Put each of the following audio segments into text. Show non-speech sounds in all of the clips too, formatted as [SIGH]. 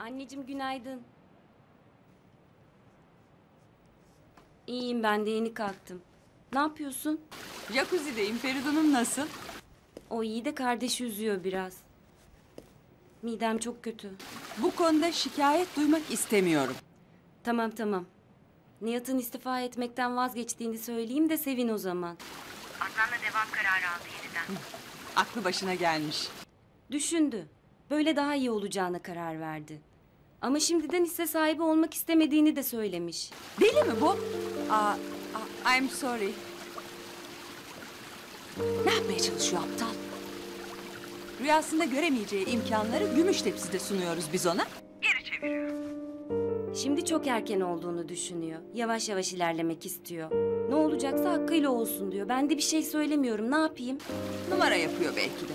Anneciğim günaydın. İyiyim ben de yeni kalktım. Ne yapıyorsun? Jacuzzi'deyim. Feridun'un nasıl? O iyi de kardeşi üzüyor biraz. Midem çok kötü. Bu konuda şikayet duymak istemiyorum. Tamam tamam. Nihat'ın istifa etmekten vazgeçtiğini söyleyeyim de sevin o zaman. Adnan'la devam kararı aldı yeniden. Aklı başına gelmiş. Düşündü. Böyle daha iyi olacağına karar verdi. Ama şimdiden hisse sahibi olmak istemediğini de söylemiş. Deli mi bu? Aa, aa, I'm sorry. Ne yapmaya çalışıyor aptal? Rüyasında göremeyeceği imkanları gümüş tepside sunuyoruz biz ona. Geri çeviriyor. Şimdi çok erken olduğunu düşünüyor. Yavaş yavaş ilerlemek istiyor. Ne olacaksa hakkıyla olsun diyor. Ben de bir şey söylemiyorum. Ne yapayım? Numara yapıyor belki de.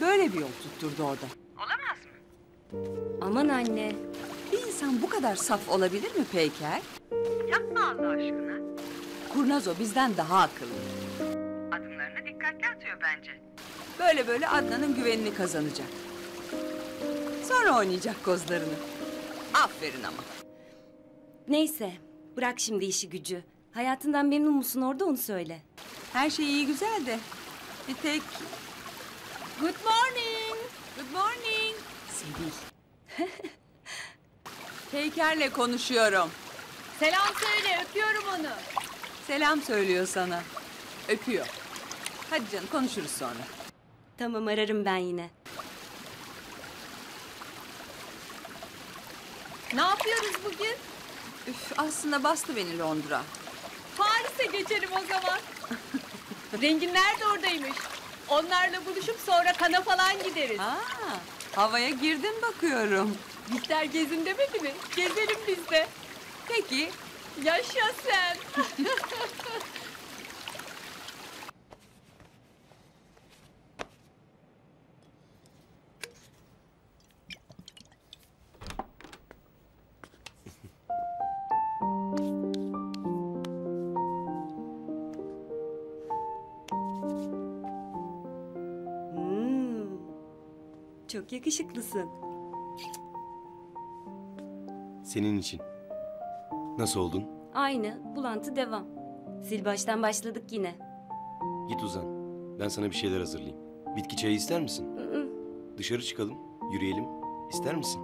Böyle bir yol tutturdu orada. Aman anne. Bir insan bu kadar saf olabilir mi Peyker? Yapma Allah aşkına. Kurnazo bizden daha akıllı. Adımlarını dikkatli atıyor bence. Böyle böyle Adnan'ın güvenini kazanacak. Sonra oynayacak kozlarını. Aferin ama. Neyse. Bırak şimdi işi gücü. Hayatından memnun musun orada onu söyle. Her şey iyi güzel de bir tek... Good morning. Good morning. Sevil. [LAUGHS] Peyker'le konuşuyorum. Selam söyle, öpüyorum onu. Selam söylüyor sana. Öpüyor. Hadi canım konuşuruz sonra. Tamam ararım ben yine. Ne yapıyoruz bugün? Üf, aslında bastı beni Londra. Paris'e geçelim o zaman. [LAUGHS] Renginler de oradaymış. Onlarla buluşup sonra kana falan gideriz. Aa, havaya girdin bakıyorum. Bihter gezin demedi mi? Gezelim biz de. Peki, Yaşa sen. [LAUGHS] Çok yakışıklısın. Senin için. Nasıl oldun? Aynı. Bulantı devam. Sil baştan başladık yine. Git uzan. Ben sana bir şeyler hazırlayayım. Bitki çayı ister misin? Dışarı çıkalım, yürüyelim. İster misin?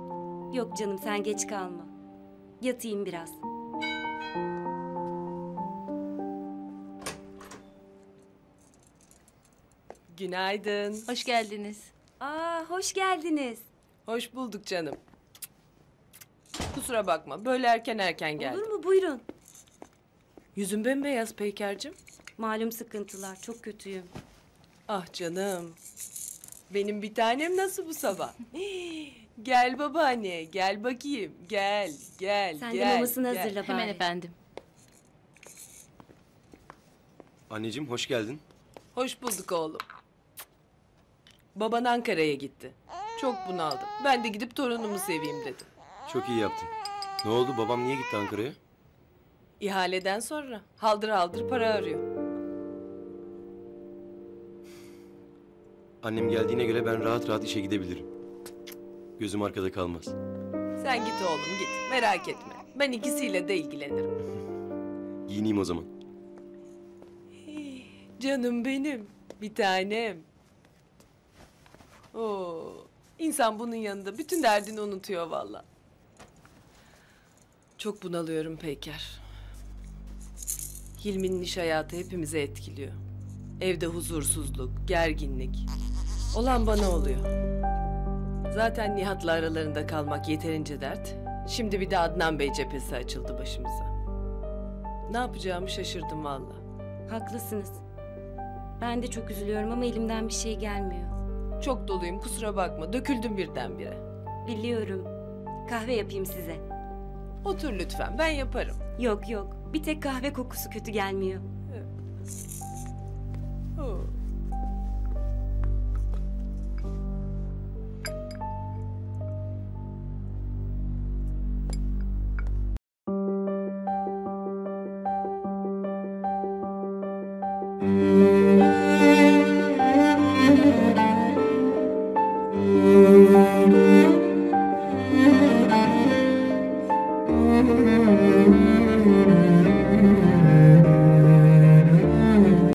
Yok canım sen geç kalma. Yatayım biraz. Günaydın. Hoş geldiniz. Aa hoş geldiniz. Hoş bulduk canım. Kusura bakma, böyle erken erken geldim. Olur mu buyurun. Yüzün bembeyaz Peyker'cim. Malum sıkıntılar çok kötüyüm. Ah canım. Benim bir tanem nasıl bu sabah? [LAUGHS] gel babaanne, gel bakayım. Gel, gel, Sen de gel. mamasını gel. hazırla Hemen bari. efendim. Anneciğim hoş geldin. Hoş bulduk oğlum. Baban Ankara'ya gitti. Çok bunaldım. Ben de gidip torunumu seveyim dedim. Çok iyi yaptın. Ne oldu? Babam niye gitti Ankara'ya? İhaleden sonra haldır haldır para arıyor. Annem geldiğine göre ben rahat rahat işe gidebilirim. Gözüm arkada kalmaz. Sen git oğlum git. Merak etme. Ben ikisiyle de ilgilenirim. Giyineyim o zaman. Canım benim. Bir tanem. Oo, insan bunun yanında bütün derdini unutuyor valla. Çok bunalıyorum Peyker. Hilmi'nin iş hayatı hepimize etkiliyor. Evde huzursuzluk, gerginlik. Olan bana oluyor. Zaten Nihat'la aralarında kalmak yeterince dert. Şimdi bir de Adnan Bey cephesi açıldı başımıza. Ne yapacağımı şaşırdım valla. Haklısınız. Ben de çok üzülüyorum ama elimden bir şey gelmiyor. Çok doluyum kusura bakma. Döküldüm birdenbire. Biliyorum. Kahve yapayım size. Otur lütfen ben yaparım. Yok yok. Bir tek kahve kokusu kötü gelmiyor. Oo. Música